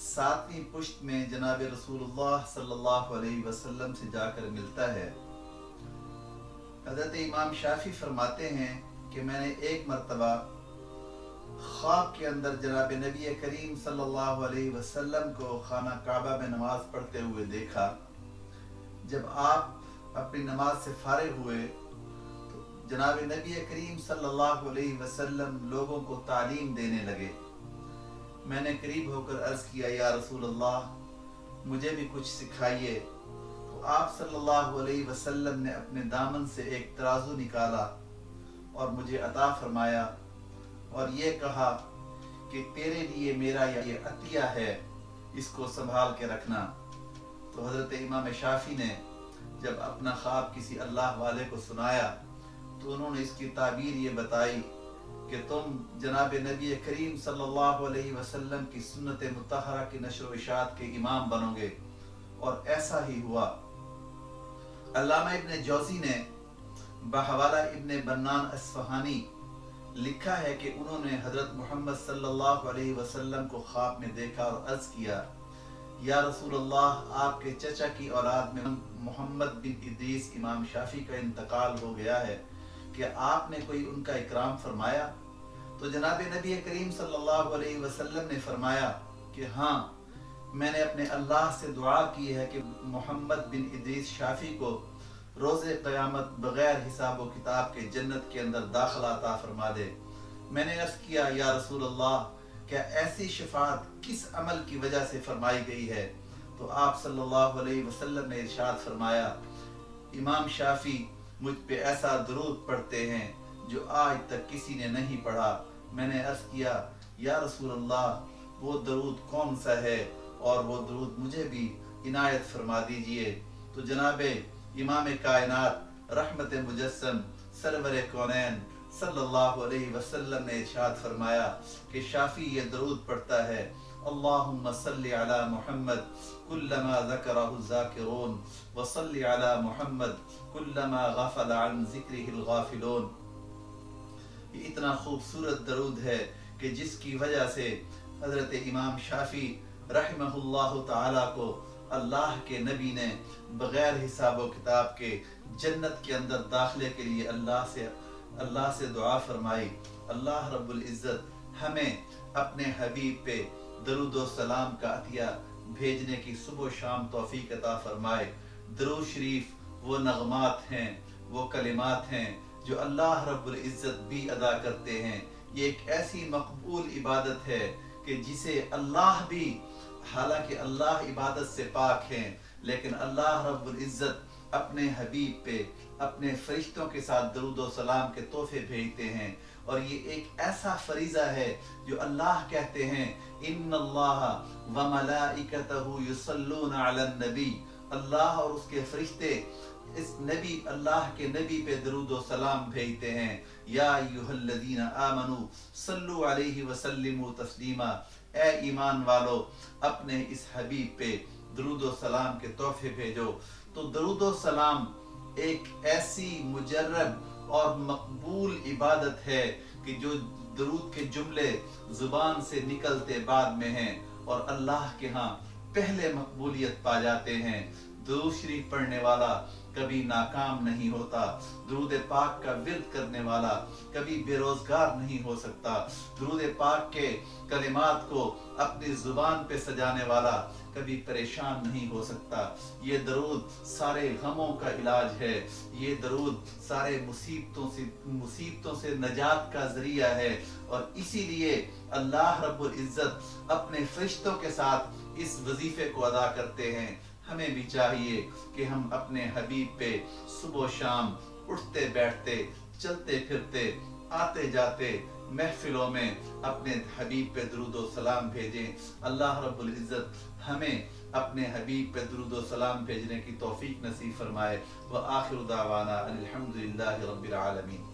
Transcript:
सातवीं पुश्त में जनाब रसूलुल्लाह सल्लल्लाहु वसल्लम से जाकर मिलता है। हज़रत इमाम शाफी फरमाते हैं कि मैंने एक मरतबा ख्वाब के अंदर जनाब नबी करीम सल्लल्लाहु अलैहि वसल्लम को खाना काबा में नमाज़ पढ़ते हुए देखा। जब आप अपनी नमाज़ से फारिग हुए तो जनाब नबी करीम सल्लल्लाहु अलैहि वसल्लम लोगों को तालीम देने लगे। मैंने करीब होकर अर्ज़ किया, या रसूल अल्लाह मुझे भी कुछ सिखाइए। तो आप सल्लल्लाहु अलैहि वसल्लम ने अपने दामन से एक तराजू निकाला और मुझे अता फरमाया और ये कहा कि तेरे लिए मेरा ये अतिया है, इसको संभाल के रखना। तो हज़रत इमाम शाफी ने जब अपना ख्वाब किसी अल्लाह वाले को सुनाया तो उन्होंने इसकी ताबीर ये बताई कि तुम जनाब नबी करीम सल्लल्लाहु अलैहि वसल्लम की सुन्नत मुतहरा की नशर इशात के इमाम बनोगे। और ऐसा ही हुआ। अल्लामा इब्ने जौजी ने बहवाला इब्ने बन्नान असफहानी लिखा है कि उन्होंने हज़रत मोहम्मद सल्लल्लाहु अलैहि वसल्लम को ख्वाब में देखा और अर्ज़ किया, या रसूल अल्लाह आपके चचा की औलाद में मोहम्मद बिन इद्रीस, इमाम शाफी का इंतकाल हो गया है। कि आपने कोई उनका इकराम फरमाया? तो जनाब नबी करीम सल्लल्लाहु अलैहि वसल्लम ने फरमाया कि हाँ मैंने अपने अल्लाह से दुआ की है कि मोहम्मद बिन इद्रीस शाफी को रोज़े क़यामत बगैर हिसाब व किताब के जन्नत के अंदर दाखिला अता फरमा दे। मैंने अर्ज़ किया, या रसूल अल्लाह क्या ऐसी शफात किस अमल की वजह से फरमाई गई है? तो आप सल्लल्लाहु अलैहि वसल्लम ने इरशाद फरमाया, इमाम शाफी मुझ पे ऐसा दरूद पढ़ते हैं जो आज तक किसी ने नहीं पढ़ा। मैंने अर्ज़ किया, या रसूल अल्लाह वो दरूद कौन सा है? और वो दरूद मुझे भी इनायत फरमा दीजिए। तो जनाबे, इमाम कायनात, रहमत मुजस्सम, सरवर कौनैन, सल्लल्लाहु अलैहि वसल्लम ने इरशाद फरमाया कि शाफी ये दरूद पढ़ता है। सल्लि अला मुहम्मद कुल्लमा ज़करहु ज़ाकिरून व सल्लि अला मुहम्मद कुल्लमा गफल अन ज़िक्रिहिल गाफिलून ये इतना खूबसूरत दरूद है कि जिसकी वजह से हज़रत इमाम शाफी रहमहुल्लाह ताला को अल्लाह के नबी ने बगैर हिसाब किताब के जन्नत के अंदर दाखिले के लिए अल्लाह से अल्लाह से दुआ फरमाई। अल्लाह रब्बुल इज़्ज़त हमें अपने हबीब पे दरुद सलाम का अतिया भेजने की सुबह शाम तौफीक अता फरमाए। दरूद शरीफ वो नगमात हैं, वो कलिमात हैं, जो अल्लाह रब्बुल इज़्ज़त भी अदा करते हैं। ये एक ऐसी मकबूल इबादत है कि जिसे अल्लाह भी, हालाँकि अल्लाह इबादत से पाक हैं, लेकिन अल्लाह रब्बुल इज़्ज़त अपने हबीब पे, अपने फरिश्तों के साथ दरूद सलाम के तोहफे भेजते हैं। और ये एक ऐसा फरीजा है जो अल्लाह कहते हैं इन अल्लाह और उसके फरिश्ते इस नबी, अल्लाह के नबी पे दरूद सलाम भेजते हैं। या अय्युहल्लज़ीना आमनू सल्लु अलैहि वसल्लिमु तस्लीमा। ए ईमान वालो, अपने इस हबीब पे दरूद सलाम के तोहफे भेजो। तो दरूद सलाम एक ऐसी मुजर्रब और मकबूल इबादत है कि जो दरूद के जुमले ज़ुबान से निकलते बाद में हैं और अल्लाह के यहाँ पहले मकबूलियत पा जाते हैं। दरूद शरीफ पढ़ने वाला कभी नाकाम नहीं होता, दरूद पाक का विरद करने वाला कभी बेरोजगार नहीं हो सकता। दरूद पाक के कलिमात को अपनी ज़ुबान पे सजाने वाला कभी परेशान नहीं हो सकता। ये दरूद सारे गमों का इलाज है। ये दरूद सारे मुसीबतों से मुसीबतों से नजात का ज़रिया है। और इसीलिए अल्लाह रब्बुल इज़्ज़त अपने फरिश्तों के साथ इस वजीफे को अदा करते हैं। हमें भी चाहिए कि हम अपने हबीब पे सुबह शाम उठते बैठते, चलते फिरते, आते जाते महफिलों में अपने हबीब पे दरुद सलाम भेजें। अल्लाह रब्बुल इज़्ज़त हमें अपने हबीब पे दरुद सलाम भेजने की तौफीक नसीब फरमाए। व आखिर दावाना अल्हम्दुलिल्लाहि रब्बिल आलमीन।